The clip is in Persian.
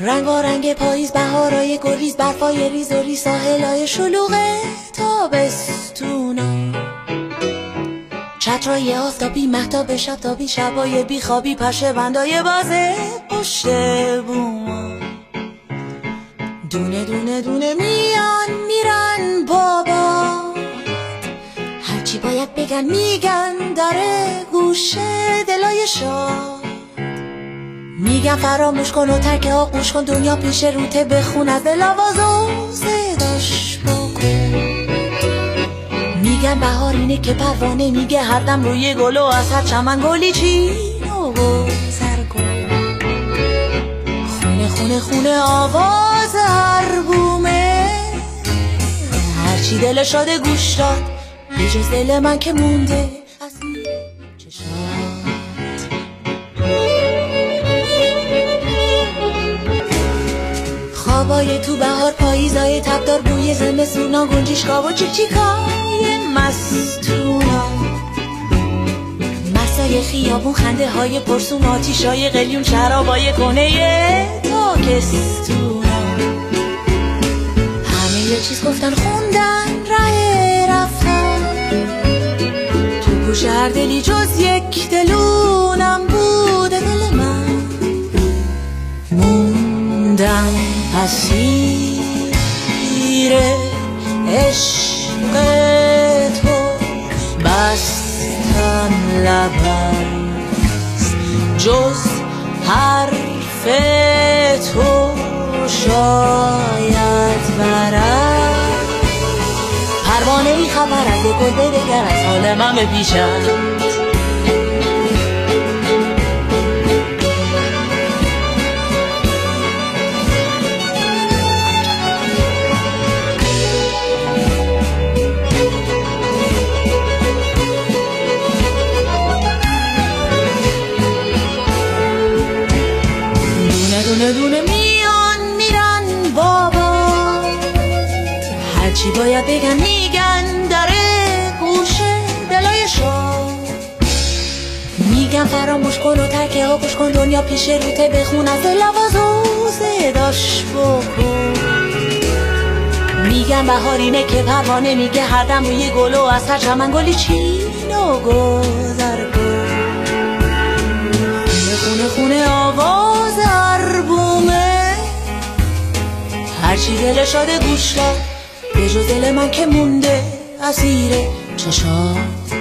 رنگ رنگ پاییز بهارای گریز برفای ریز و ریز ساحلای شلوغ تابستونا چترای آفتابی محتاب شبتابی شبای بیخوابی پشه بندای بازه پشت بوما دونه دونه دونه میان میرن بابا. هرچی باید بگن میگن داره گوشه دلای شاد میگن فراموش کن و ترک آغوش کن دنیا پیش روته بخون از دل آواز و صداش بکن. میگن بهار اینه که پروانه میگه هر دم روی گل و از هر چمن گلی چین و گذر کن. خونه خونه خونه آواز هر بومه. هرچی دل شده گوش داد به جز دل من که مونده. خوابای تو بهار پاییزای تبدار بوی زمستونا گنجیشکا و چیکچیکای مستونا مسای خیابون خنده های پرسون آتیشای قلیون شرابای کنه تاکستونا همه یه چیز گفتن خوندن ره رفتن. تو گوش هر دلی جز یک دلونم عشق تو بستم لبست جز حرف تو شاید برد. پروانه ای خبر از گل دگر از حال من بپیشد هرچی باید بگن میگن داره گوشه دلای شاد میگن فراموش کن و ترک آگوش کن دنیا پیش روته بخون از دل آواز و صداش بکن. میگن بهار اینه که پروانه میگه هر دم روی گل و از هر چمن گلی چین و گذر کن. خونه خونه خونه آواز هر بومه. هرچی دل شده گوش به جز دل من که مونده اسیر چشات